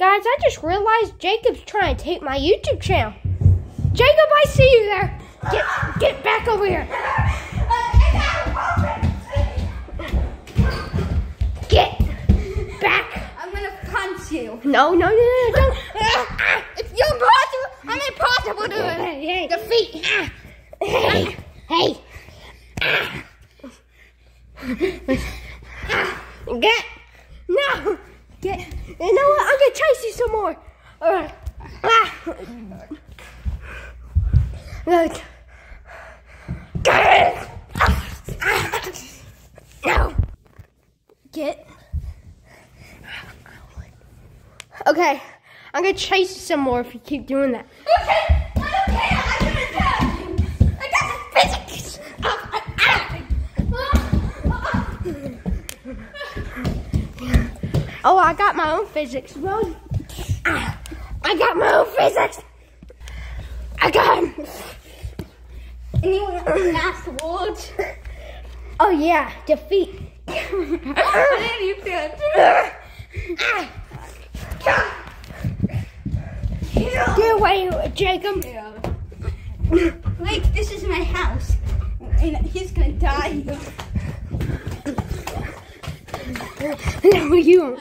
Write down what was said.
Guys, I just realized Jacob's trying to take my YouTube channel. Jacob, I see you there. Get get back over here. Get back. I'm gonna punch you. No, no, no, no, don't. It's impossible. I'm impossible to hey. defeat. Hey, hey. Get. No. Get. You know what? I'm gonna chase you some more. All right. Ah. Look. Get. No. Get. Okay. I'm gonna chase you some more if you keep doing that. Okay, I don't care. I'm gonna tell. I got the physics. Ah, ah, ah. Oh, I got my own physics. Well, ah, I got my own physics. I got him. Anyone last words? Oh yeah, defeat. I didn't Get away, Jacob. Like, this is my house. And he's gonna die. No, you.